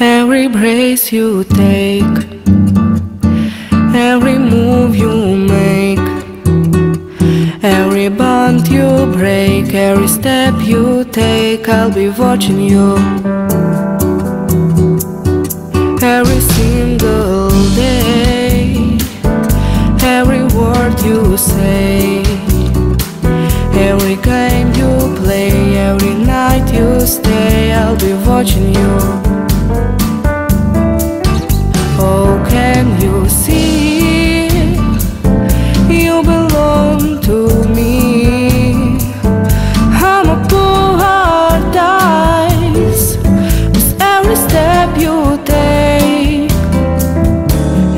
Every breath you take, every move you make, every bond you break, every step you take, I'll be watching you. Every single day, every word you say, every game you play, every night you stay, I'll be watching you.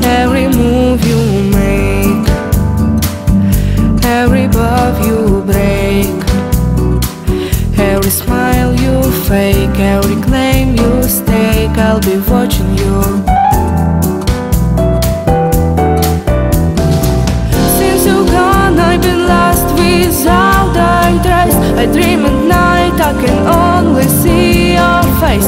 Every move you make, every you break, every smile you fake, every claim you stake. I'll be watching you. Since you gone, I've been lost without trace. I dream at night, I can only see your face.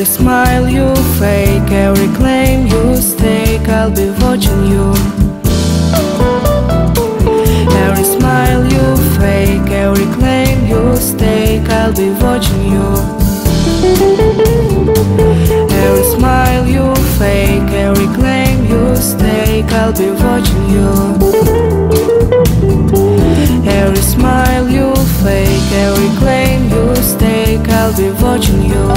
Every smile you fake, every claim you stake I'll be watching you. Every smile you fake, every claim you stake I'll be watching you. Every smile you fake, every claim you stake I'll be watching you. Every smile you fake, every claim you stake I'll be watching you.